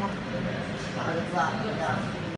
Nắp ở ngoài.